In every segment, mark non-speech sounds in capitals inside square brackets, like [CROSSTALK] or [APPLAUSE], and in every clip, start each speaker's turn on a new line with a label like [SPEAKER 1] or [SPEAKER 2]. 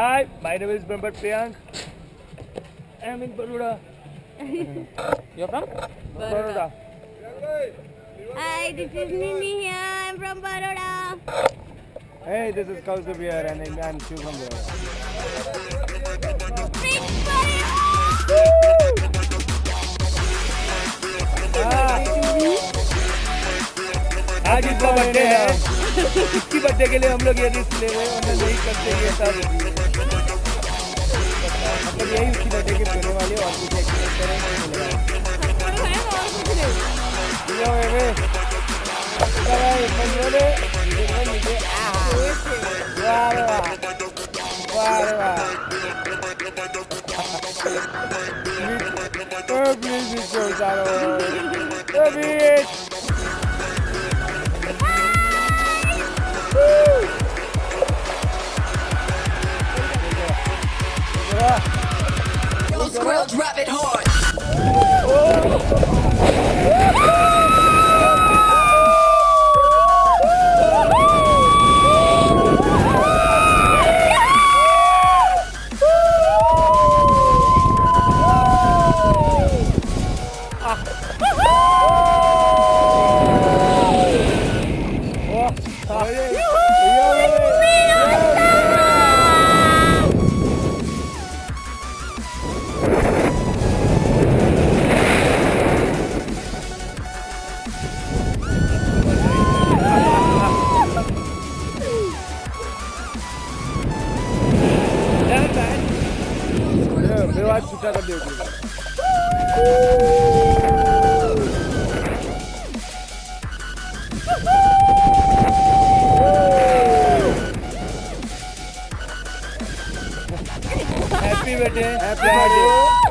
[SPEAKER 1] Hi, my name is Brahmat Priyank. I am in Baroda. [LAUGHS] You're from? Baroda.
[SPEAKER 2] Hi, this is Nini here. I'm from Baroda.
[SPEAKER 1] Hey, this is Kaustubh here and I'm Shiv from Baroda.
[SPEAKER 2] Big Baroda!
[SPEAKER 1] आज इसका birthday है इसकी birthday के लिए हम लोग ये risk ले रहे हैं वरना नहीं करते ये सब सकता है मतलब यही उसकी बैठे के पीने वाले और कुछ एक्सरसाइज करें Oh, please, it's so sad. Oh, please.
[SPEAKER 3] Yo, squirrel, drop it hard. Oh!
[SPEAKER 1] मेरे आज छुट्टा कर दिया हैप्पी बेटे हैप्पी बर्थडे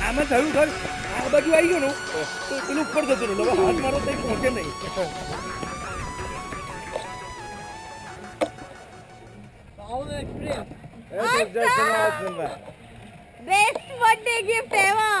[SPEAKER 1] આમાં થયું ખર આ બાજુ આવી ગયો તો પેલું ઉપર મારો કંઈ પહોંચે નહીં
[SPEAKER 2] બેસ્ટ ગિફ્ટ એવા